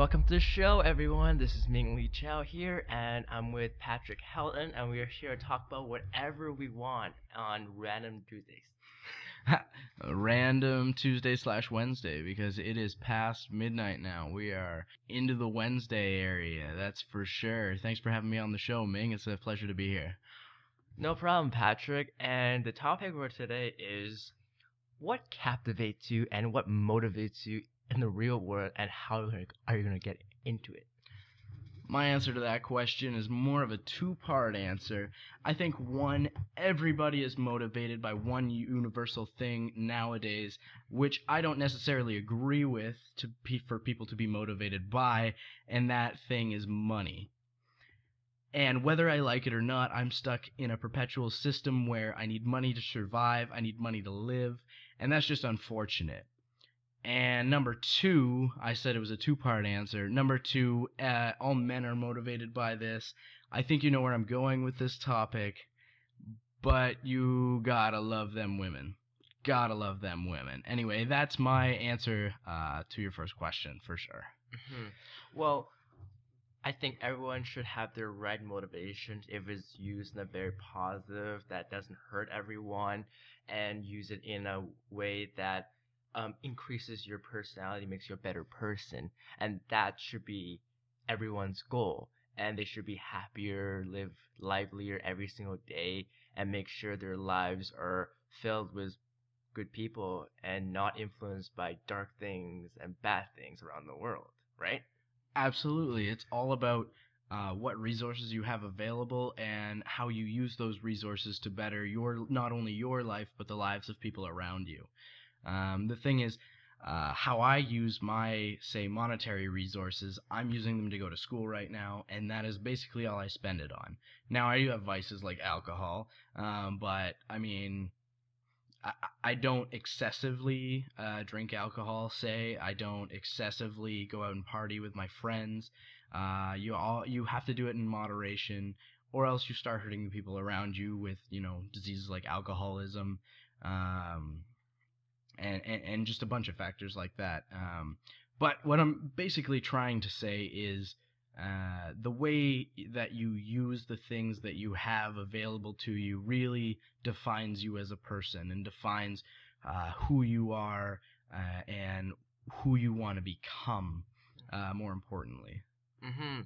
Welcome to the show, everyone. This is Mingli Cao here, and I'm with Patrick Houghton, and we are here to talk about whatever we want on Random Tuesdays. Random Tuesday slash Wednesday because it is past midnight now. We are into the Wednesday area, that's for sure. Thanks for having me on the show, Ming. It's a pleasure to be here. No problem, Patrick. And the topic for today is what captivates you and what motivates you in the real world, and how are you going to get into it? My answer to that question is more of a two part answer. I think one, everybody is motivated by one universal thing nowadays, which I don't necessarily agree with to for people to be motivated by, and that thing is money. And whether I like it or not, I'm stuck in a perpetual system where I need money to survive, I need money to live, and that's just unfortunate. And number two, I said it was a two part answer. Number two, uh, all men are motivated by this. I think you know where I'm going with this topic, but you gotta love them women. Gotta love them women. Anyway, that's my answer uh, to your first question for sure. Mm-hmm. Well, I think everyone should have their right motivations if it's used in a very positive, that doesn't hurt everyone, and use it in a way that um, increases your personality, makes you a better person, and that should be everyone's goal. And they should be happier, live livelier every single day, and make sure their lives are filled with good people and not influenced by dark things and bad things around the world, right? Absolutely. It's all about uh, what resources you have available and how you use those resources to better your not only your life but the lives of people around you. Um, the thing is, uh, how I use my, say, monetary resources, I'm using them to go to school right now, and that is basically all I spend it on. Now, I do have vices like alcohol, um, but I mean, I, I don't excessively uh, drink alcohol. Say I don't excessively go out and party with my friends. Uh, you all you have to do it in moderation, or else you start hurting the people around you with you know diseases like alcoholism, um, and, and, and just a bunch of factors like that. Um, but what I'm basically trying to say is uh, the way that you use the things that you have available to you really defines you as a person and defines uh, who you are uh, and who you want to become. Uh, more importantly. Mm-hmm.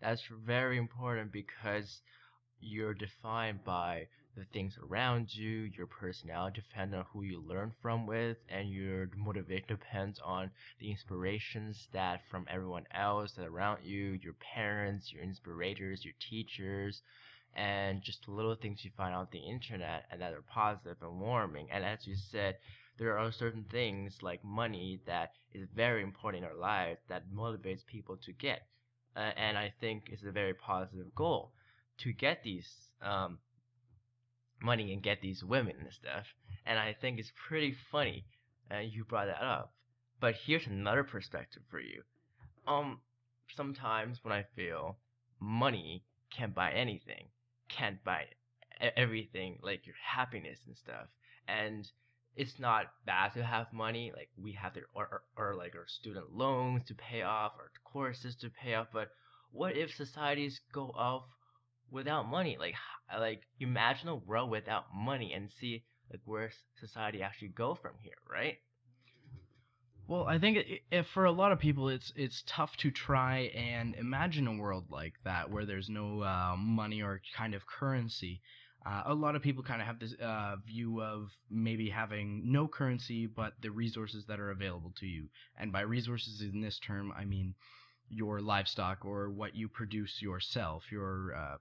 That's very important because you're defined by the things around you, your personality depends on who you learn from with, and your motivation depends on the inspirations that from everyone else that around you, your parents, your inspirators, your teachers, and just little things you find on the internet and that are positive and warming. And as you said, there are certain things like money that is very important in our lives that motivates people to get. Uh, and I think it's a very positive goal to get these um, money and get these women and stuff. And I think it's pretty funny uh, you brought that up. But here's another perspective for you. Um, sometimes when I feel money can't buy anything, can't buy everything like your happiness and stuff, and it's not bad to have money. Like we have their or, or, or like our student loans to pay off, our courses to pay off. But what if societies go off without money. Like like imagine a world without money and see like where society actually go from here, right? Well, I think if for a lot of people, it's it's tough to try and imagine a world like that where there's no uh, money or kind of currency. Uh, a lot of people kind of have this uh, view of maybe having no currency, but the resources that are available to you. And by resources in this term, I mean your livestock or what you produce yourself, your uh,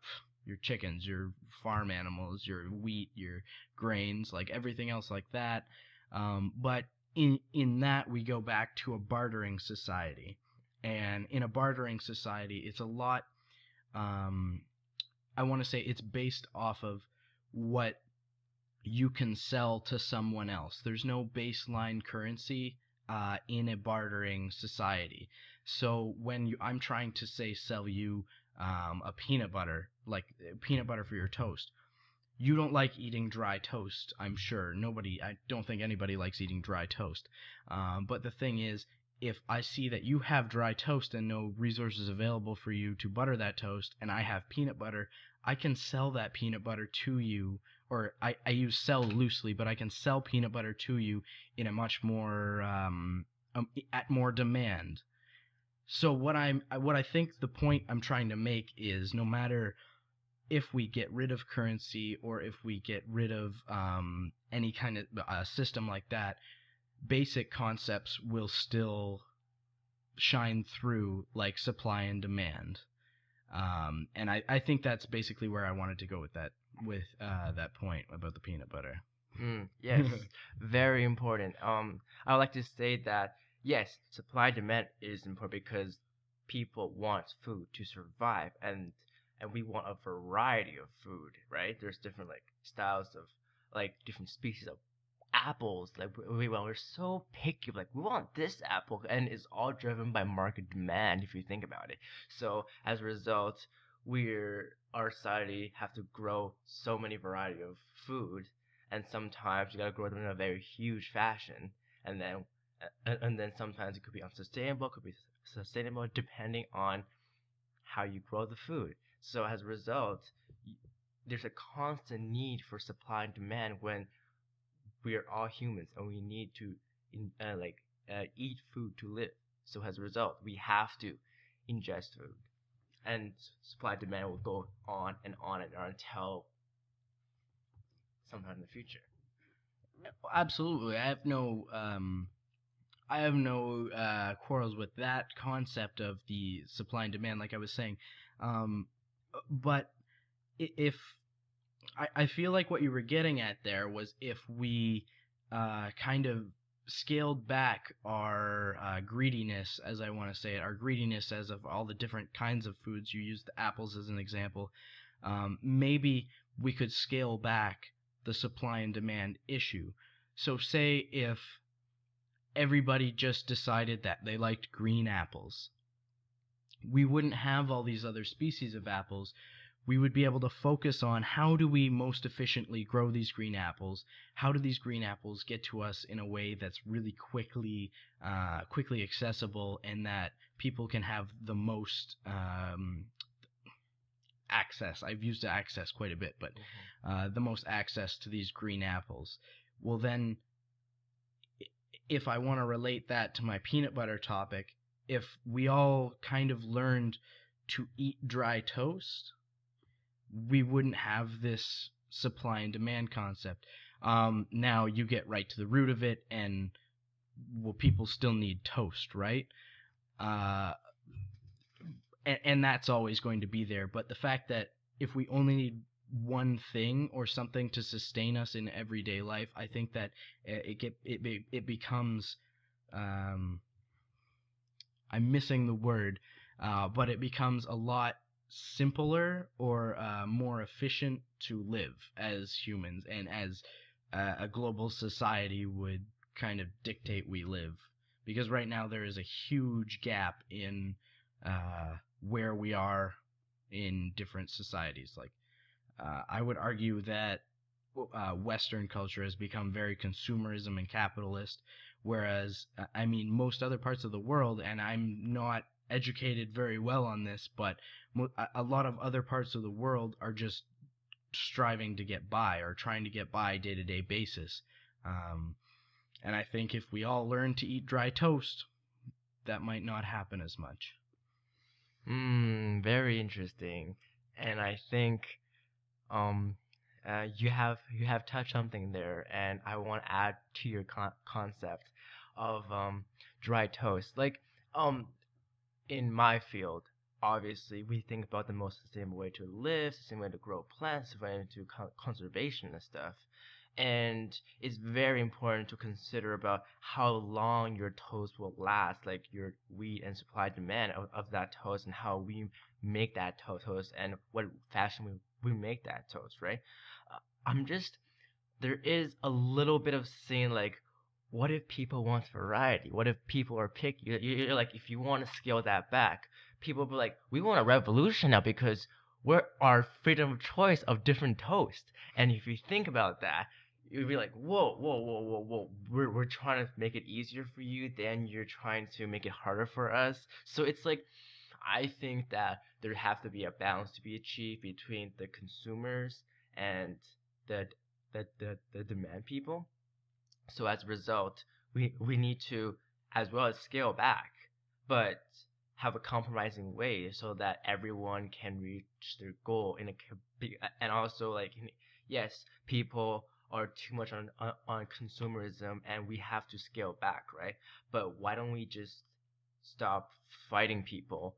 your chickens, your farm animals, your wheat, your grains, like everything else like that. Um, but in in that we go back to a bartering society, and in a bartering society, it's a lot. Um, I want to say it's based off of what you can sell to someone else. There's no baseline currency uh, in a bartering society. So when you, I'm trying to say sell you um, a peanut butter, like uh, peanut butter for your toast, you don't like eating dry toast. I'm sure nobody. I don't think anybody likes eating dry toast. Um, but the thing is, if I see that you have dry toast and no resources available for you to butter that toast, and I have peanut butter, I can sell that peanut butter to you, or I, I use sell loosely, but I can sell peanut butter to you in a much more um, um, at more demand. So what I'm what I think the point I'm trying to make is no matter if we get rid of currency or if we get rid of um, any kind of uh, system like that, basic concepts will still shine through like supply and demand. Um, and I, I think that's basically where I wanted to go with that with uh, that point about the peanut butter. Mm, yes, very important. Um, I would like to say that yes, supply demand is important because people want food to survive, and and we want a variety of food, right? There's different like styles of like different species of apples. Like we, want, we're so picky. Like we want this apple, and it's all driven by market demand. If you think about it. So as a result, we're our society have to grow so many variety of food, and sometimes you gotta grow them in a very huge fashion, and then and, and then sometimes it could be unsustainable, could be sustainable depending on how you grow the food. So as a result, there's a constant need for supply and demand when we are all humans and we need to in, uh, like uh, eat food to live. So as a result, we have to ingest food, and supply and demand will go on and on and on until sometime in the future. Absolutely, I have no um, I have no uh, quarrels with that concept of the supply and demand, like I was saying. Um, but if I, I feel like what you were getting at there was if we uh, kind of scaled back our uh, greediness, as I want to say it, our greediness as of all the different kinds of foods. You used the apples as an example. Um, maybe we could scale back the supply and demand issue. So, say if everybody just decided that they liked green apples, we wouldn't have all these other species of apples. We would be able to focus on how do we most efficiently grow these green apples? How do these green apples get to us in a way that's really quickly, uh, quickly accessible, and that people can have the most um, access. I've used access quite a bit, but mm-hmm. uh, the most access to these green apples. Well, then, if I want to relate that to my peanut butter topic, if we all kind of learned to eat dry toast, we wouldn't have this supply and demand concept. Um, now you get right to the root of it, and well, people still need toast, right? Uh, and, and that's always going to be there. But the fact that if we only need one thing or something to sustain us in everyday life, I think that it get it it becomes um, I'm missing the word, uh, but it becomes a lot simpler or uh, more efficient to live as humans and as uh, a global society would kind of dictate we live. Because right now there is a huge gap in uh, where we are in different societies. Like, uh, I would argue that uh, Western culture has become very consumerism and capitalist, Whereas, uh, I mean, most other parts of the world, and I'm not educated very well on this, but a lot of other parts of the world are just striving to get by or trying to get by day to day basis. Um, and I think if we all learn to eat dry toast, that might not happen as much. Hmm, very interesting. And I think um, uh, you have you have touched something there, and I want to add to your con- concept of um, dry toast. Like um, in my field, obviously we think about the most sustainable way to live, sustainable way to grow plants, way to con- conservation and stuff. And it's very important to consider about how long your toast will last, like your wheat and supply demand of, of that toast, and how we make that toast and what fashion we, we make that toast, right? Uh, I'm just there is a little bit of saying like what if people want variety? What if people are picky? You're like, if you want to scale that back, people be like, we want a revolution now because we're our freedom of choice of different toast. And if you think about that, you'd be like, whoa, whoa, whoa, whoa, whoa. We're we're trying to make it easier for you, then you're trying to make it harder for us. So it's like I think that there have to be a balance to be achieved between the consumers and the the the, the demand people. So as a result, we we need to as well as scale back, but have a compromising way so that everyone can reach their goal in a and also like yes, people are too much on, on on consumerism and we have to scale back, right? But why don't we just stop fighting people,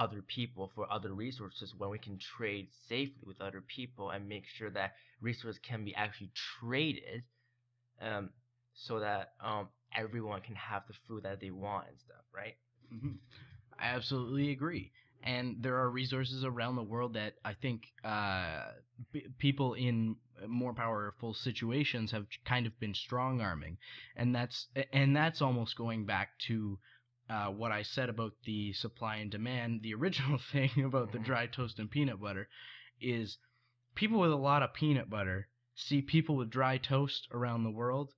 other people for other resources when we can trade safely with other people and make sure that resources can be actually traded um, so that um, everyone can have the food that they want and stuff, right? Mm-hmm. I absolutely agree. And there are resources around the world that I think uh, b- people in more powerful situations have kind of been strong arming, and that's and that's almost going back to uh, what I said about the supply and demand. The original thing about the mm-hmm. dry toast and peanut butter is people with a lot of peanut butter see people with dry toast around the world,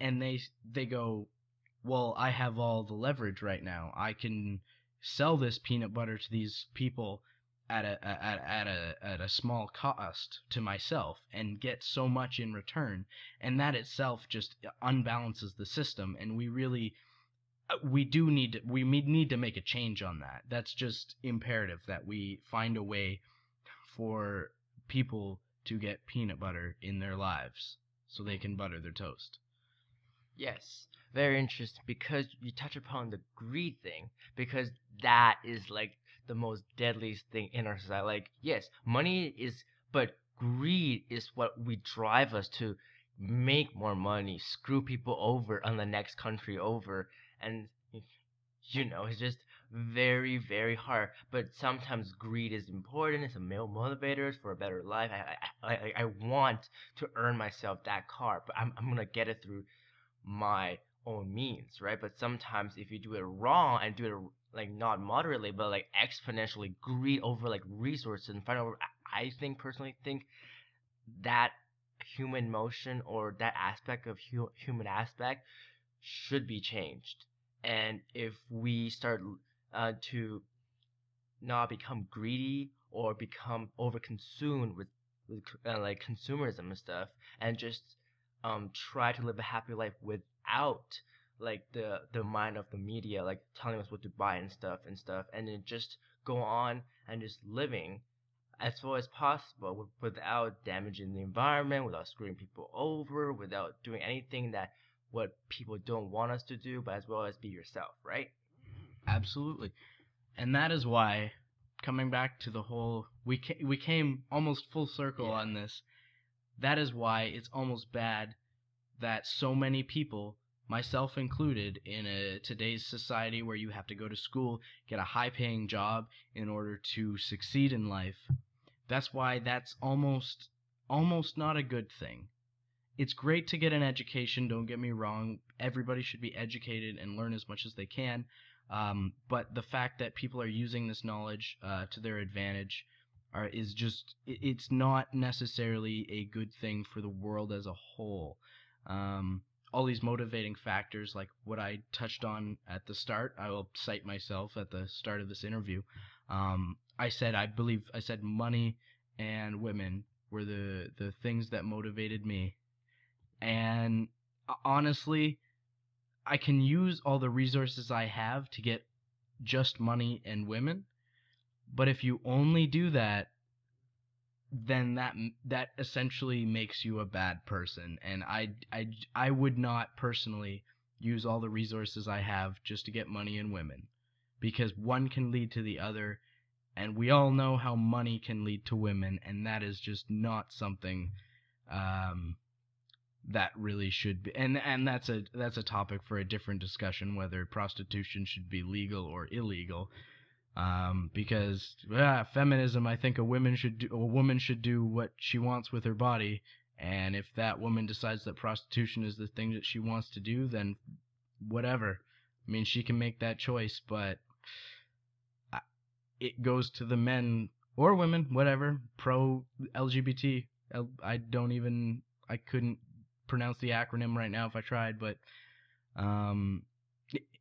and they they go, well, I have all the leverage right now. I can sell this peanut butter to these people at a at, at a at a small cost to myself and get so much in return and that itself just unbalances the system and we really we do need to, we need to make a change on that. That's just imperative that we find a way for people to get peanut butter in their lives so they can butter their toast. Yes. Very interesting. Because you touch upon the greed thing because that is like the most deadliest thing in our society. Like, yes, money is, but greed is what we drive us to make more money, screw people over on the next country over, and you know, it's just very, very hard. But sometimes greed is important. It's a male motivator for a better life. I, I, I, I want to earn myself that car, but I'm, I'm gonna get it through my own means, right? But sometimes if you do it wrong and do it like not moderately, but like exponentially greed over like resources and over, I think personally think that human motion or that aspect of hu- human aspect should be changed. And if we start uh, to not become greedy or become overconsumed with, with uh, like consumerism and stuff, and just um, try to live a happy life without like the the mind of the media like telling us what to buy and stuff and stuff and then just go on and just living as far as possible without damaging the environment without screwing people over without doing anything that what people don't want us to do but as well as be yourself right absolutely and that is why coming back to the whole we ca- we came almost full circle yeah. on this that is why it's almost bad that so many people myself included, in a, today's society where you have to go to school, get a high paying job in order to succeed in life. That's why that's almost almost not a good thing. It's great to get an education, don't get me wrong. Everybody should be educated and learn as much as they can. Um, but the fact that people are using this knowledge uh, to their advantage are, is just, it's not necessarily a good thing for the world as a whole. Um, all these motivating factors, like what I touched on at the start. I will cite myself at the start of this interview. Um, I said I believe I said money and women were the the things that motivated me, and uh, honestly, I can use all the resources I have to get just money and women, but if you only do that then that that essentially makes you a bad person. And I, I I would not personally use all the resources I have just to get money and women because one can lead to the other and we all know how money can lead to women and that is just not something um, that really should be and and that's a that's a topic for a different discussion whether prostitution should be legal or illegal um, because yeah, feminism. I think a woman should do, a woman should do what she wants with her body, and if that woman decides that prostitution is the thing that she wants to do, then whatever. I mean, she can make that choice, but it goes to the men or women, whatever, pro LGBT. I don't even, I couldn't pronounce the acronym right now if I tried, but um,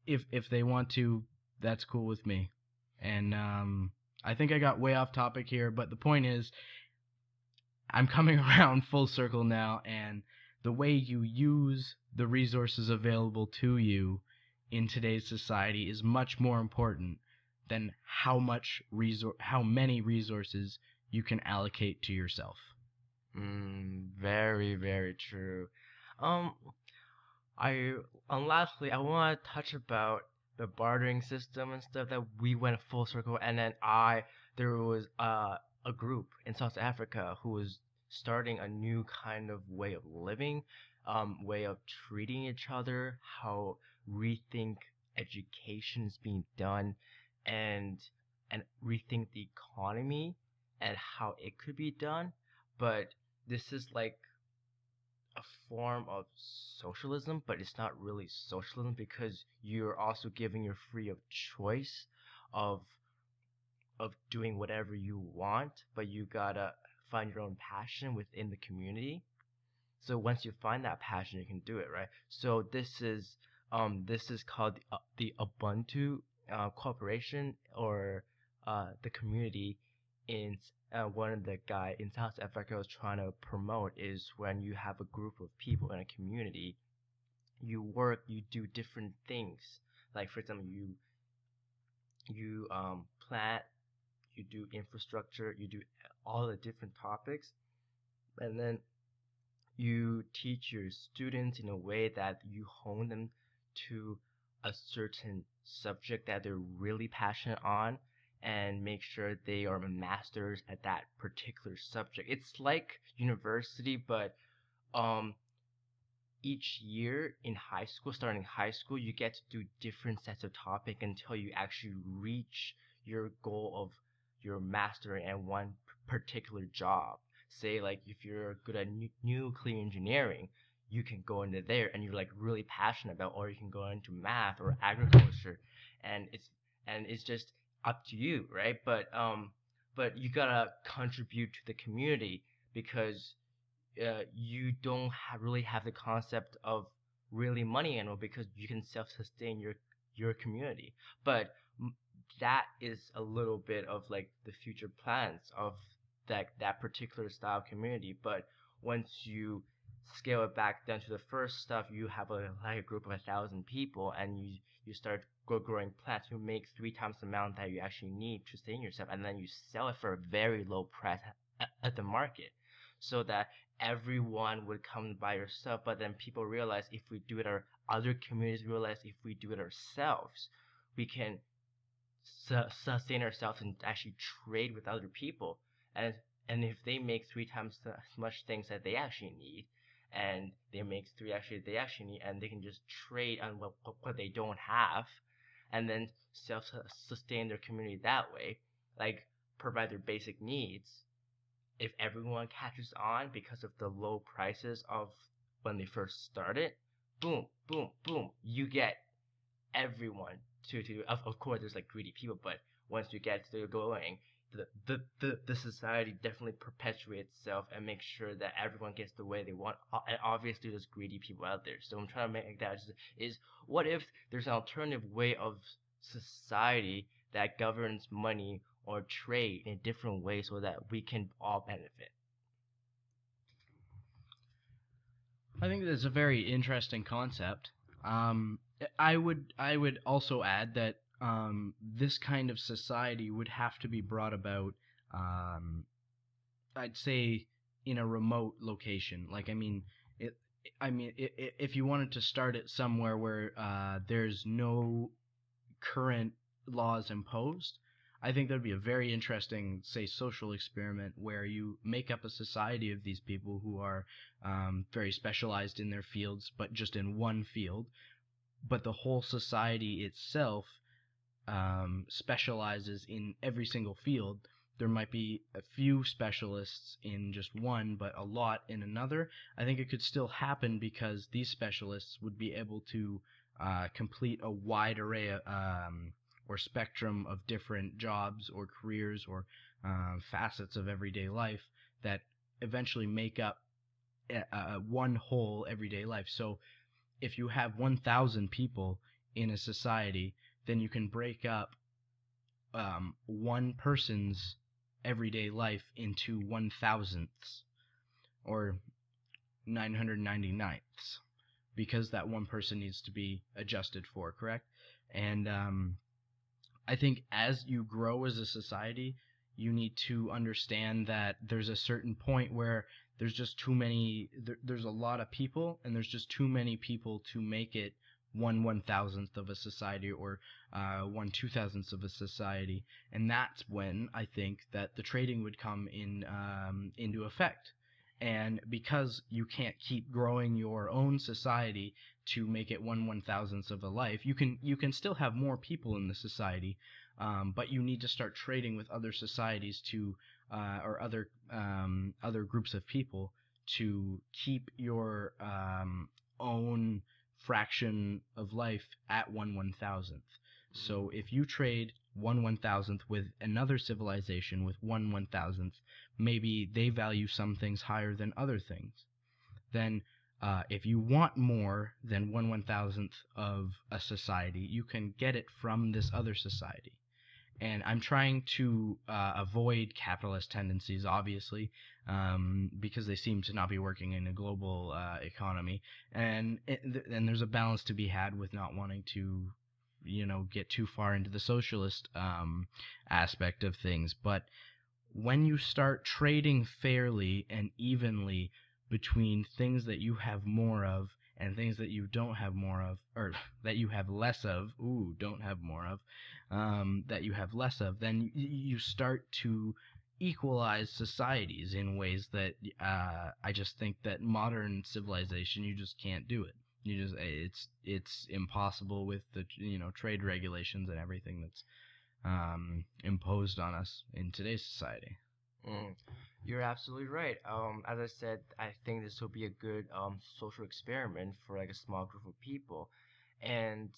if if they want to, that's cool with me. And um, I think I got way off topic here, but the point is, I'm coming around full circle now, and the way you use the resources available to you in today's society is much more important than how much resor- how many resources you can allocate to yourself. Mm, very, very true. Um, I and lastly, I want to touch about the bartering system and stuff that we went full circle, and then I there was uh, a group in South Africa who was starting a new kind of way of living, um, way of treating each other, how rethink education is being done, and and rethink the economy and how it could be done. But this is like a form of socialism, but it's not really socialism because you're also giving your free of choice of of doing whatever you want, but you gotta find your own passion within the community. So once you find that passion, you can do it, right? So this is um this is called the, uh, the Ubuntu uh, corporation or uh, the community in uh, one of the guy in South Africa was trying to promote is when you have a group of people in a community, you work, you do different things. Like for example, you you um, plant, you do infrastructure, you do all the different topics, and then you teach your students in a way that you hone them to a certain subject that they're really passionate on and make sure they are masters at that particular subject. It's like university, but um, each year in high school, starting high school, you get to do different sets of topic until you actually reach your goal of your master in one particular job. Say like if you're good at nuclear engineering, you can go into there and you're like really passionate about, or you can go into math or agriculture, and it's and it's just up to you, right? But um, but you gotta contribute to the community because uh, you don't have, really have the concept of really money annual because you can self-sustain your your community. But that is a little bit of like the future plans of that that particular style community. But once you scale it back down to the first stuff, you have a like a group of a thousand people, and you you start grow, growing plants. You make three times the amount that you actually need to sustain yourself, and then you sell it for a very low price at, at the market, so that everyone would come by yourself. But then people realize if we do it, our other communities realize if we do it ourselves, we can su- sustain ourselves and actually trade with other people. And and if they make three times as much things that they actually need, and they make three actually they actually need, and they can just trade on what, what they don't have, and then self sustain their community that way, like provide their basic needs. If everyone catches on because of the low prices of when they first started, boom, boom, boom, you get everyone to to of, of course there's like greedy people, but once you get to going, the, the, the, society definitely perpetuates itself and makes sure that everyone gets the way they want. And obviously, there's greedy people out there. So I'm trying to make that is, is what if there's an alternative way of society that governs money or trade in a different way so that we can all benefit? I think that's a very interesting concept. Um, I would I would also add that um, this kind of society would have to be brought about, um, I'd say, in a remote location. Like, I mean, it. I mean, it, if you wanted to start it somewhere where uh, there's no current laws imposed, I think that'd be a very interesting, say, social experiment where you make up a society of these people who are um, very specialized in their fields, but just in one field. But the whole society itself um, specializes in every single field. There might be a few specialists in just one, but a lot in another. I think it could still happen because these specialists would be able to uh, complete a wide array of, um, or spectrum of different jobs or careers or uh, facets of everyday life that eventually make up one whole everyday life. So if you have 1,000 people in a society, then you can break up um, one person's everyday life into one thousandths or 999ths because that one person needs to be adjusted for, correct? And um, I think as you grow as a society, you need to understand that there's a certain point where there's just too many there, there's a lot of people and there's just too many people to make it one one thousandth of a society or uh, one two thousandths of a society. And that's when i think that the trading would come in um, into effect. And because you can't keep growing your own society to make it one one thousandths of a life you can you can still have more people in the society um, but you need to start trading with other societies to uh, or other um, other groups of people to keep your um, own fraction of life at one one thousandth. So if you trade one one thousandth with another civilization with one one thousandth, maybe they value some things higher than other things. Then uh, if you want more than one one thousandth of a society, you can get it from this other society and I'm trying to uh, avoid capitalist tendencies, obviously, um, because they seem to not be working in a global uh, economy, and and there's a balance to be had with not wanting to, you know, get too far into the socialist um, aspect of things. But when you start trading fairly and evenly between things that you have more of and things that you don't have more of, or that you have less of, ooh, don't have more of, um, that you have less of, then you start to equalize societies in ways that uh, I just think that modern civilization you just can't do it. You just it's it's impossible with the you know trade regulations and everything that's um, imposed on us in today's society. Mm, you're absolutely right. Um, as I said, I think this will be a good um, social experiment for like a small group of people, and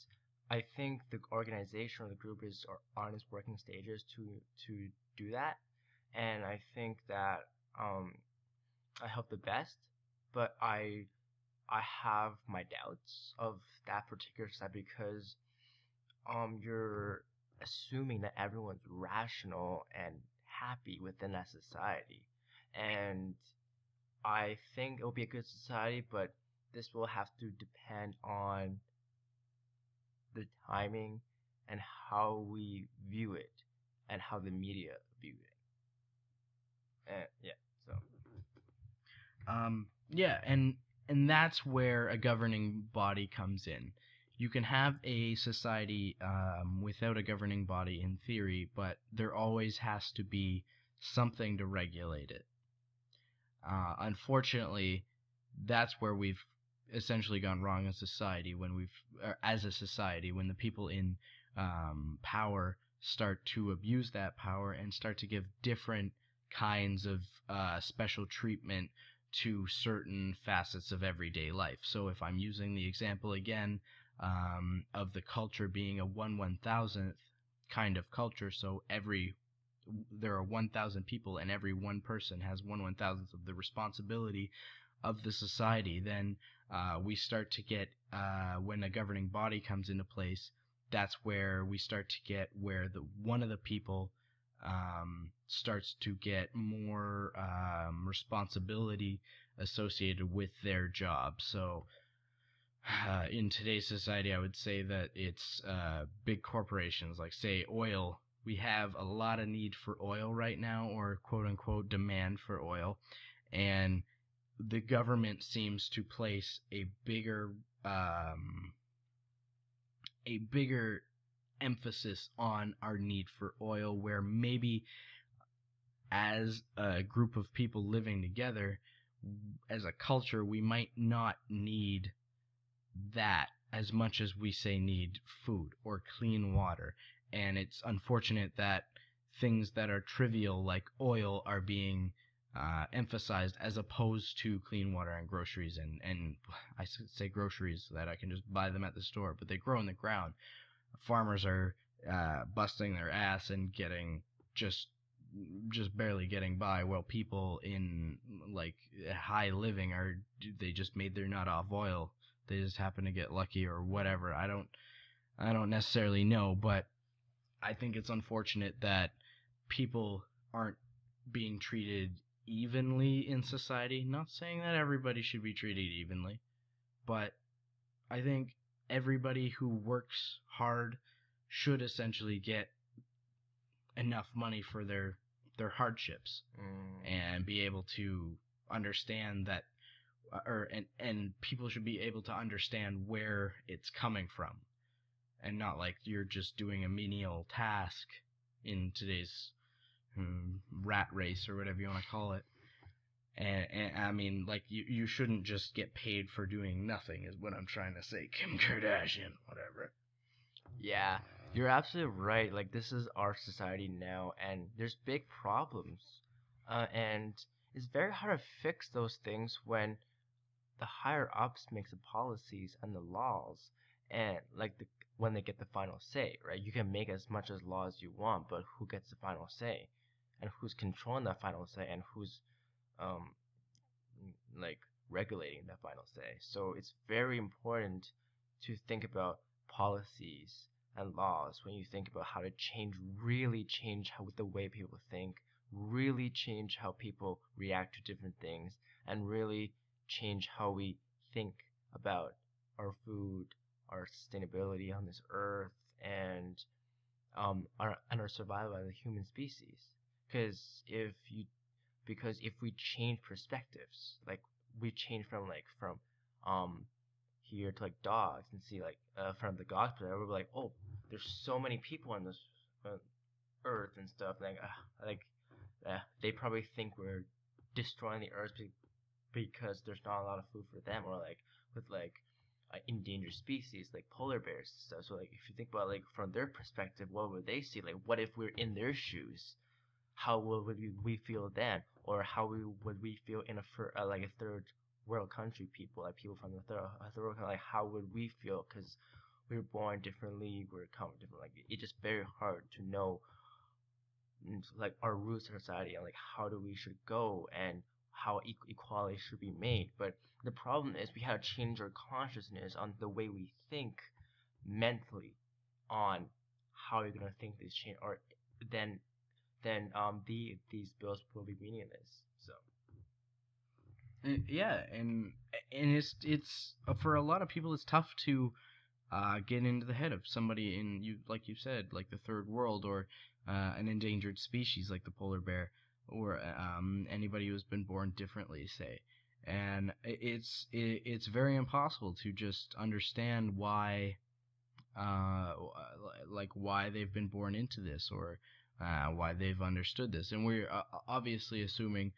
I think the organization or the group is on its working stages to to do that, and I think that um, I hope the best, but I I have my doubts of that particular side because um you're assuming that everyone's rational and happy within that society, and I think it will be a good society, but this will have to depend on the timing and how we view it and how the media view it. And yeah, so um yeah, and and that's where a governing body comes in. You can have a society um, without a governing body in theory, but there always has to be something to regulate it. Uh, unfortunately, that's where we've essentially gone wrong as society when we've as a society when the people in um, power start to abuse that power and start to give different kinds of uh, special treatment to certain facets of everyday life. So if I'm using the example again um, of the culture being a one one thousandth kind of culture, so every there are 1,000 people and every one person has one one thousandth of the responsibility of the society, then uh, we start to get uh, when a governing body comes into place. That's where we start to get where the one of the people um, starts to get more um, responsibility associated with their job. So. Uh, in today's society, I would say that it's uh, big corporations, like say oil. We have a lot of need for oil right now, or quote unquote demand for oil, and the government seems to place a bigger um, a bigger emphasis on our need for oil where maybe as a group of people living together as a culture we might not need that as much as we say need food or clean water and it's unfortunate that things that are trivial like oil are being uh, emphasized as opposed to clean water and groceries and and I say groceries that I can just buy them at the store, but they grow in the ground. Farmers are uh, busting their ass and getting just just barely getting by while people in like high living are they just made their nut off oil they just happen to get lucky or whatever i don't i don't necessarily know but i think it's unfortunate that people aren't being treated evenly in society not saying that everybody should be treated evenly but i think everybody who works hard should essentially get enough money for their their hardships Mm. and be able to understand that or and and people should be able to understand where it's coming from. And not like you're just doing a menial task in today's hmm, rat race or whatever you want to call it. And, and i mean like you, you shouldn't just get paid for doing nothing is what i'm trying to say kim kardashian whatever. Yeah, you're absolutely right. Like this is our society now, and there's big problems, uh, and it's very hard to fix those things when the higher ups makes the policies and the laws, and like the when they get the final say, right? You can make as much as law as you want, but who gets the final say, and who's controlling that final say, and who's um like regulating that final say. So it's very important to think about policies and laws when you think about how to change, really change how the way people think, really change how people react to different things, and really change how we think about our food, our sustainability on this earth, and um, our and our survival as a human species. Because if you, because if we change perspectives, like we change from like from um here to like dogs and see like uh, from the player, we're like, oh, there's so many people on this uh, earth and stuff. Like, uh, like uh, they probably think we're destroying the earth because there's not a lot of food for them, or like with like uh, endangered species like polar bears and stuff. So like if you think about like from their perspective, what would they see? Like, what if we're in their shoes? How would we, feel then, or how we, would we feel in a fir- uh, like a third world country people, like people from the third, uh, third world country, like how would we feel? Because we were born differently, we we're come different. Like it's just very hard to know, mm, like our roots in society and like how do we should go and how e- equality should be made. But the problem is we have to change our consciousness on the way we think mentally on how you're gonna think this change, or then then um the these bills will be meaningless. So. Uh, yeah and and it's it's uh, for a lot of people it's tough to uh, get into the head of somebody in you like you said like the third world or uh, an endangered species like the polar bear or um, anybody who's been born differently say and it's it's very impossible to just understand why uh, like why they've been born into this or uh, why they've understood this and we're uh, obviously assuming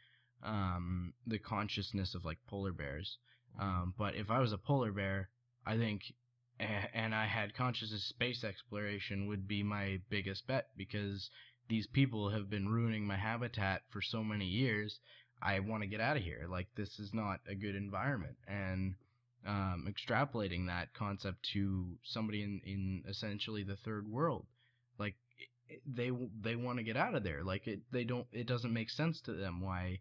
um, the consciousness of like polar bears. Um, but if I was a polar bear, I think, and I had consciousness, space exploration would be my biggest bet because these people have been ruining my habitat for so many years. I want to get out of here. Like this is not a good environment, and um, extrapolating that concept to somebody in in essentially the third world, like they they want to get out of there. Like it they don't it doesn't make sense to them why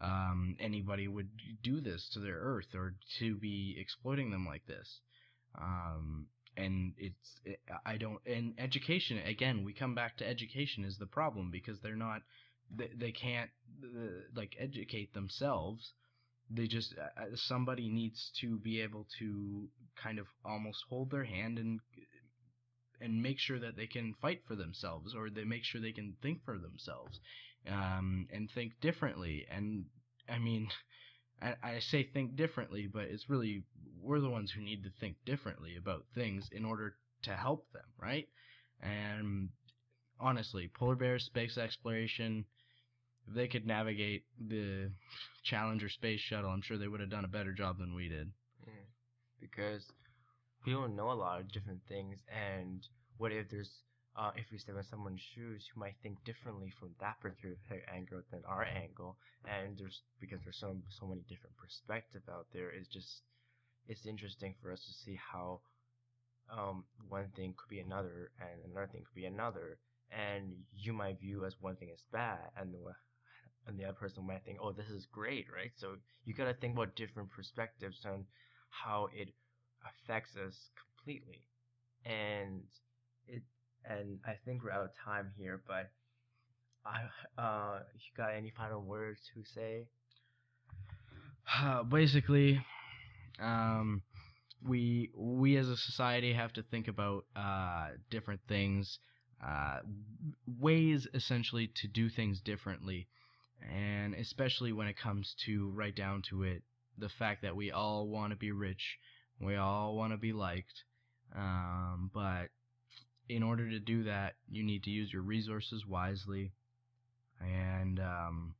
um, anybody would do this to their earth or to be exploiting them like this. Um, and it's it, I don't and education again we come back to education is the problem because they're not they, they can't uh, like educate themselves. They just uh, uh, somebody needs to be able to kind of almost hold their hand and and make sure that they can fight for themselves or they make sure they can think for themselves um, and think differently. And i mean I, I say think differently but it's really we're the ones who need to think differently about things in order to help them right and honestly polar bears, space exploration if they could navigate the challenger space shuttle i'm sure they would have done a better job than we did Mm. Because we don't know a lot of different things, and what if there's uh, if we step in someone's shoes who might think differently from that particular angle than our angle, and there's because there's so so many different perspectives out there. It's just it's interesting for us to see how um, one thing could be another, and another thing could be another, and you might view as one thing as bad, and the and the other person might think, oh, this is great, right? So you gotta think about different perspectives on how it affects us completely, and it and I think we're out of time here, but I uh, you got any final words to say? Uh, Basically, um, we we as a society have to think about uh, different things, uh, ways essentially to do things differently, and especially when it comes to right down to it, the fact that we all want to be rich, we all want to be liked, um, but in order to do that, you need to use your resources wisely, and um,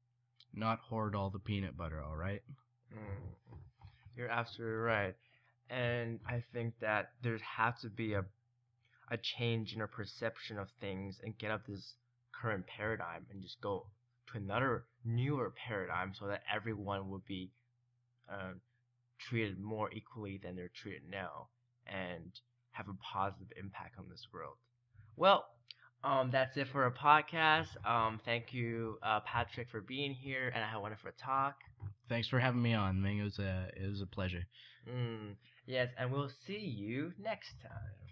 not hoard all the peanut butter. All right. Mm, you're absolutely right. And I think that there has to be a a change in our perception of things and get up this current paradigm and just go to another newer paradigm so that everyone would be uh, treated more equally than they're treated now and have a positive impact on this world. Well, um, that's it for our podcast. Um, thank you, uh, Patrick, for being here, and I had a wonderful talk. Thanks for having me on, Ming. It was a it was a pleasure. Mm, yes, and we'll see you next time.